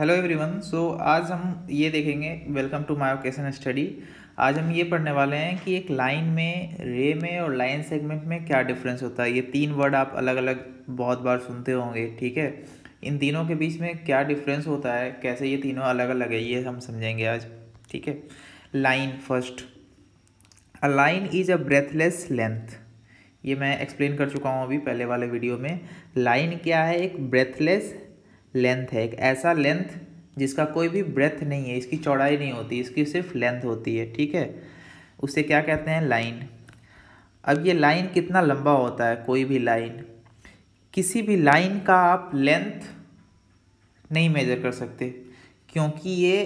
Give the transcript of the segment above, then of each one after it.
Hello everyone so आज हम ये देखेंगे welcome to my occasion study आज हम ये पढ़ने वाले हैं कि एक लाइन में रे में और लाइन सेगमेंट में क्या डिफरेंस होता है। ये तीन वर्ड आप अलग अलग बहुत बार सुनते होंगे, ठीक है? इन तीनों के बीच में क्या डिफरेंस होता है? कैसे ये तीनों अलग अलग है, ये हम समझेंगे आज, ठीक है? Line first a line is a breathless length ये मैं एक्सप्लेन कर चुका हूँ अभी पहले वाले वीडियो में। लाइन क्या है? एक ब्रेथलेस लेंथ है। एक ऐसा लेंथ जिसका कोई भी ब्रेथ नहीं है, इसकी चौड़ाई नहीं होती, इसकी सिर्फ़ लेंथ होती है, ठीक है? उसे क्या कहते हैं? लाइन। अब ये लाइन कितना लंबा होता है? कोई भी लाइन। किसी भी लाइन का आप लेंथ नहीं मेजर कर सकते, क्योंकि ये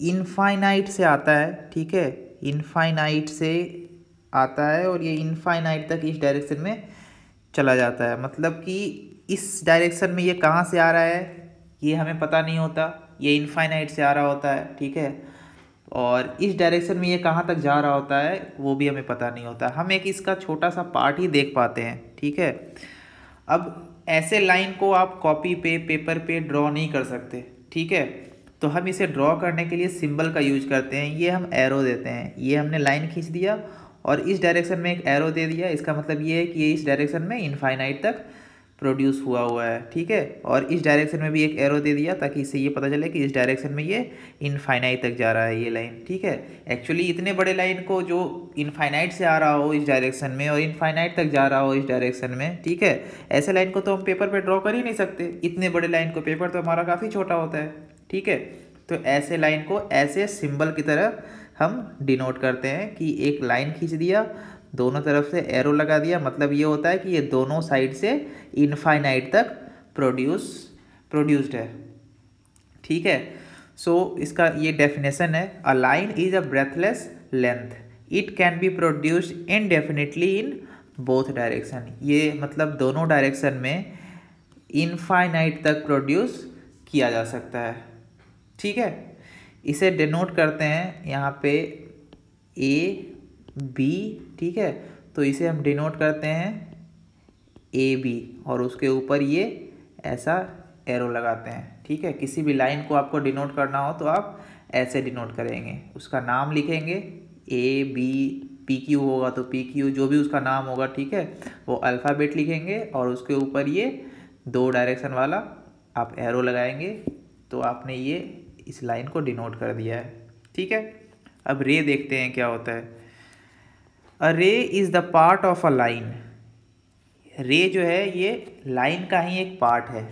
इनफाइनाइट से आता है, ठीक है? इनफाइनाइट से आता है और ये इनफाइनाइट तक इस डायरेक्शन में चला जाता है। मतलब कि इस डायरेक्शन में ये कहाँ से आ रहा है? ये हमें पता नहीं होता, ये इनफाइनाइट से आ रहा होता है, ठीक है? और इस डायरेक्शन में ये कहाँ तक जा रहा होता है, वो भी हमें पता नहीं होता। हम एक इसका छोटा सा पार्ट ही देख पाते हैं, ठीक है? अब ऐसे लाइन को आप कॉपी पे पेपर पे ड्रॉ नहीं कर सकते, ठीक है? तो हम इसे ड्रॉ करने के लिए सिंबल का यूज़ करते हैं। ये हम एरो देते हैं। ये हमने लाइन खींच दिया और इस डायरेक्शन में एक एरो दे दिया। इसका मतलब ये है कि ये इस डायरेक्शन में इनफाइनाइट तक प्रोड्यूस हुआ हुआ है, ठीक है? और इस डायरेक्शन में भी एक एरो दे दिया ताकि इससे ये पता चले कि इस डायरेक्शन में ये इनफाइनाइट तक जा रहा है ये लाइन ठीक है? एक्चुअली इतने बड़े लाइन को जो इनफाइनाइट से आ रहा हो इस डायरेक्शन में और इनफाइनाइट तक जा रहा हो इस डायरेक्शन में, ठीक है? ऐसे लाइन को तो हम पेपर पर ड्रॉ कर ही नहीं सकते। इतने बड़े लाइन को पेपर तो हमारा काफ़ी छोटा होता है, ठीक है? तो ऐसे लाइन को ऐसे सिंबल की तरह हम डिनोट करते हैं कि एक लाइन खींच दिया दोनों तरफ़ से एरो लगा दिया। मतलब ये होता है कि ये दोनों साइड से इनफाइनाइट तक प्रोड्यूस प्रोड्यूस्ड है। ठीक है? सो so, इसका ये डेफिनेशन है a line is a breathless length it can be produced indefinitely in both direction ये मतलब दोनों डायरेक्शन में इनफाइनाइट तक प्रोड्यूस किया जा सकता है। ठीक है? इसे डिनोट करते हैं यहाँ पे ए बी ठीक है? तो इसे हम डिनोट करते हैं ए बी और उसके ऊपर ये ऐसा एरो लगाते हैं, ठीक है? किसी भी लाइन को आपको डिनोट करना हो तो आप ऐसे डिनोट करेंगे। उसका नाम लिखेंगे ए बी पी क्यू होगा तो पी क्यू जो भी उसका नाम होगा, ठीक है? वो अल्फ़ाबेट लिखेंगे और उसके ऊपर ये दो डायरेक्शन वाला आप एरो लगाएँगे तो आपने ये इस लाइन को डिनोट कर दिया है, ठीक है? अब रे देखते हैं क्या होता है। A ray is the part of a line ray जो है, ये लाइन का ही एक पार्ट है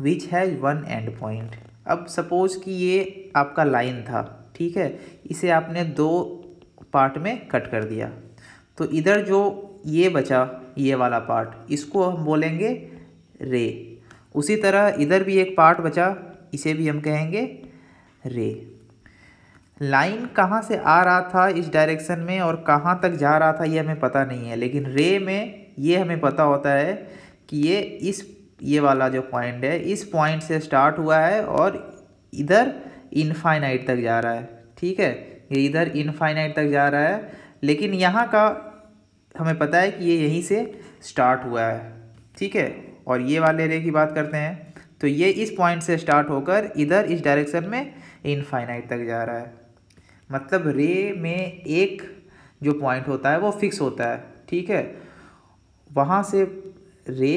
which has one end point अब सपोज़ कि ये आपका लाइन था, ठीक है? इसे आपने दो पार्ट में कट कर दिया। तो इधर जो ये बचा, ये वाला पार्ट इसको हम बोलेंगे रे उसी तरह इधर भी एक पार्ट बचा, इसे भी हम कहेंगे रे लाइन कहाँ से आ रहा था इस डायरेक्शन में और कहाँ तक जा रहा था ये हमें पता नहीं है। लेकिन रे में ये हमें पता होता है कि ये इस, ये वाला जो पॉइंट है, इस पॉइंट से स्टार्ट हुआ है और इधर इनफाइनाइट तक जा रहा है। ठीक है? ये इधर इनफाइनाइट तक जा रहा है, लेकिन यहाँ का हमें पता है कि ये यहीं से स्टार्ट हुआ है। ठीक है? और ये वाले रे की बात करते हैं। तो ये इस पॉइंट से स्टार्ट होकर इधर इस डायरेक्शन में इनफाइनाइट तक जा रहा है। मतलब रे में एक जो पॉइंट होता है वो फिक्स होता है, ठीक है? वहाँ से रे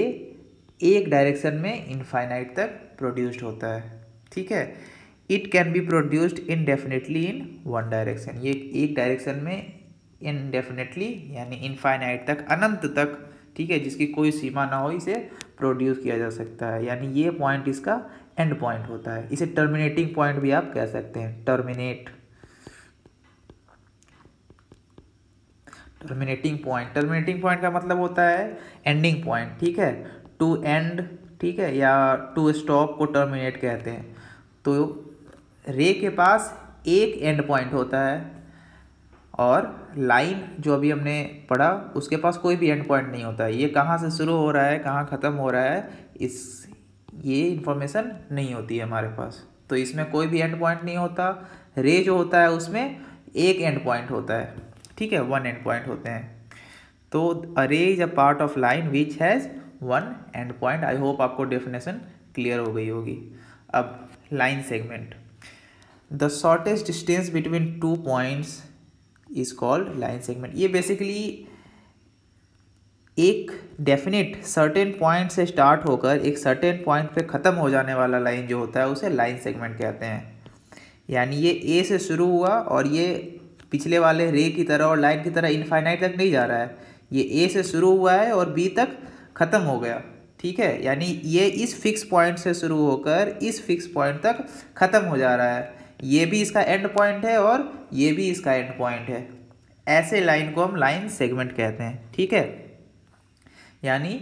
एक डायरेक्शन में इनफाइनाइट तक प्रोड्यूस्ड होता है, ठीक है? It can be produced indefinitely in one direction ये एक डायरेक्शन में इनडेफिनेटली यानी इनफाइनाइट तक, अनंत तक, ठीक है? जिसकी कोई सीमा ना हो, इसे प्रोड्यूस किया जा सकता है। यानी ये पॉइंट इसका एंड पॉइंट होता है। इसे टर्मिनेटिंग पॉइंट भी आप कह सकते हैं। Terminate terminating point terminating point का मतलब होता है एंडिंग पॉइंट ठीक है? टू एंड ठीक है? या टू स्टॉप को टर्मिनेट कहते हैं। तो रे के पास एक एंड पॉइंट होता है और लाइन जो अभी हमने पढ़ा, उसके पास कोई भी एंड पॉइंट नहीं होता है। ये कहाँ से शुरू हो रहा है, कहाँ ख़त्म हो रहा है, इस, ये इन्फॉर्मेशन नहीं होती है हमारे पास। तो इसमें कोई भी एंड पॉइंट नहीं होता। रे जो होता है, उसमें एक एंड पॉइंट होता है। ठीक है वन एंड पॉइंट होते हैं। तो a ray is a part of line which has one end point I hope आपको डेफिनेशन क्लियर हो गई होगी। अब line segment the shortest distance between two points is called line segment ये basically एक डेफिनेट सर्टेन पॉइंट से start होकर एक सर्टेन पॉइंट पे ख़त्म हो जाने वाला लाइन जो होता है, उसे लाइन सेगमेंट कहते हैं। यानी ये ए से शुरू हुआ और ये पिछले वाले रे की तरह और लाइन की तरह इनफाइनाइट तक नहीं जा रहा है। ये ए से शुरू हुआ है और बी तक ख़त्म हो गया। ठीक है? यानी ये इस फिक्स पॉइंट से शुरू होकर इस फिक्स पॉइंट तक ख़त्म हो जा रहा है। ये भी इसका एंड पॉइंट है और ये भी इसका एंड पॉइंट है। ऐसे लाइन को हम लाइन सेगमेंट कहते हैं। ठीक है? यानी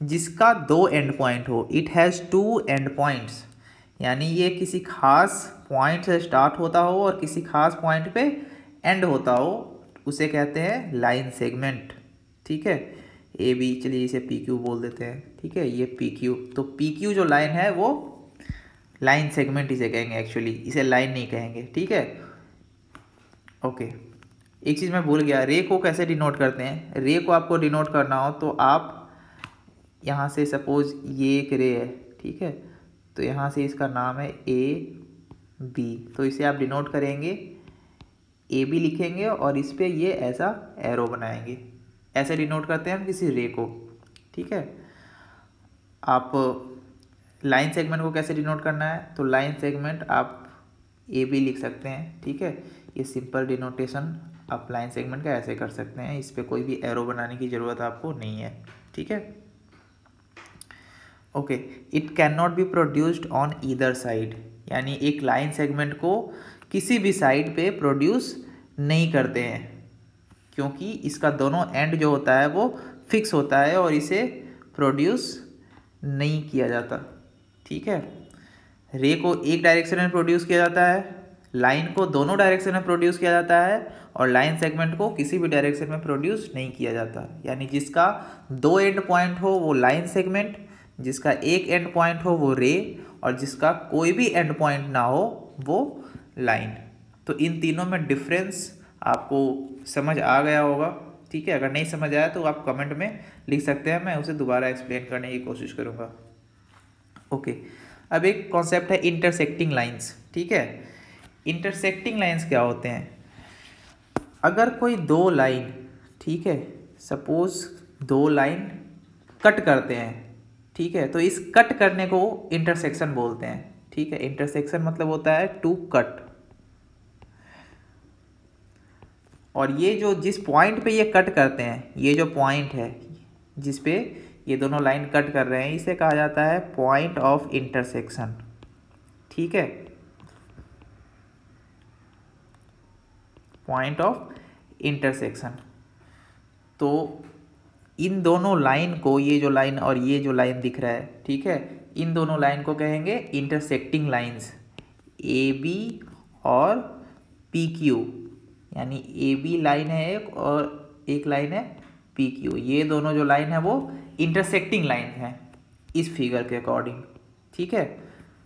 जिसका दो एंड पॉइंट हो it has two end points यानी ये किसी खास पॉइंट से स्टार्ट होता हो और किसी खास पॉइंट पे एंड होता हो, उसे कहते हैं लाइन सेगमेंट ठीक है? ए बी चलिए इसे पी क्यू बोल देते हैं, ठीक है? ये पी क्यू तो पी क्यू जो लाइन है वो लाइन सेगमेंट इसे कहेंगे एक्चुअली इसे लाइन नहीं कहेंगे, ठीक है? ओके एक चीज़ मैं भूल गया, रे को कैसे डिनोट करते हैं? रे को आपको डिनोट करना हो तो आप यहाँ से सपोज़ ये एक रे है, ठीक है? तो यहाँ से इसका नाम है ए बी तो इसे आप डिनोट करेंगे ए बी लिखेंगे और इस पर ये ऐसा एरो बनाएँगे। ऐसे डिनोट करते हैं हम किसी रे को, ठीक है? आप लाइन सेगमेंट को कैसे डिनोट करना है? तो लाइन सेगमेंट आप ए बी लिख सकते हैं, ठीक है? ये सिंपल डिनोटेशन आप लाइन सेगमेंट का ऐसे कर सकते हैं। इस पर कोई भी एरो बनाने की ज़रूरत आपको नहीं है, ठीक है? Okay it can not be produced on either side यानी एक लाइन सेगमेंट को किसी भी साइड पे प्रोड्यूस नहीं करते हैं। क्योंकि इसका दोनों एंड जो होता है वो फिक्स होता है और इसे प्रोड्यूस नहीं किया जाता। ठीक है? रे को एक डायरेक्शन में प्रोड्यूस किया जाता है लाइन को दोनों डायरेक्शन में प्रोड्यूस किया जाता है और लाइन सेगमेंट को किसी भी डायरेक्शन में प्रोड्यूस नहीं किया जाता। यानी जिसका दो एंड पॉइंट हो वो लाइन सेगमेंट जिसका एक एंड पॉइंट हो वो रे, और जिसका कोई भी एंड पॉइंट ना हो वो लाइन। तो इन तीनों में डिफरेंस आपको समझ आ गया होगा, ठीक है? अगर नहीं समझ आया तो आप कमेंट में लिख सकते हैं, मैं उसे दोबारा एक्सप्लेन करने की कोशिश करूँगा। ओके अब एक कॉन्सेप्ट है इंटरसेक्टिंग लाइंस ठीक है? इंटरसेक्टिंग लाइंस क्या होते हैं? अगर कोई दो लाइन ठीक है? सपोज़ दो लाइन कट करते हैं, ठीक है? तो इस कट करने को इंटरसेक्शन बोलते हैं, ठीक है? इंटरसेक्शन मतलब होता है टू कट और ये जो जिस पॉइंट पे ये कट करते हैं, ये जो पॉइंट है, जिस पे ये दोनों लाइन कट कर रहे हैं, इसे कहा जाता है पॉइंट ऑफ़ इंटरसेक्शन ठीक है? पॉइंट ऑफ़ इंटरसेक्शन तो इन दोनों लाइन को, ये जो लाइन और ये जो लाइन दिख रहा है, ठीक है? इन दोनों लाइन को कहेंगे इंटरसेक्टिंग लाइंस ए बी और पी क्यू यानी ए बी लाइन है एक और एक लाइन है पी क्यू ये दोनों जो लाइन है वो इंटरसेक्टिंग लाइन है इस फिगर के अकॉर्डिंग ठीक है?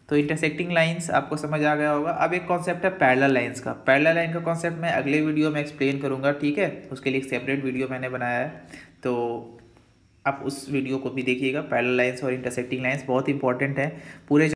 तो इंटरसेक्टिंग लाइंस आपको समझ आ गया होगा। अब एक कॉन्सेप्ट है पैरेलल लाइंस का। पैरेलल लाइन का कॉन्सेप्ट मैं अगले वीडियो में एक्सप्लेन करूँगा, ठीक है? उसके लिए एक सेपरेट वीडियो मैंने बनाया है। तो आप उस वीडियो को भी देखिएगा। पैरेलल लाइंस और इंटरसेक्टिंग लाइंस बहुत इंपॉर्टेंट है। पूरे